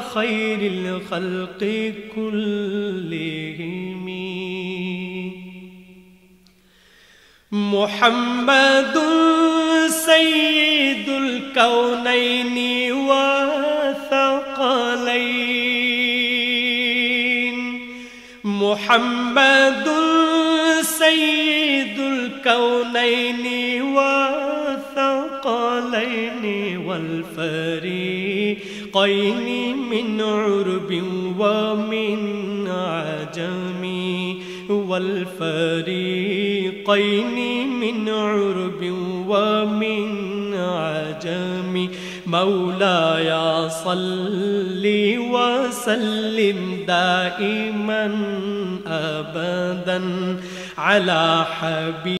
خير الخلق كلهم. محمد سيد الكونين وثقلين محمد سيد الكونين وثقلين والفريقين من عرب ومن عجم والفريقين من عرب ومن عجم. مولاي صل وسلم دائما ابدا على حبيب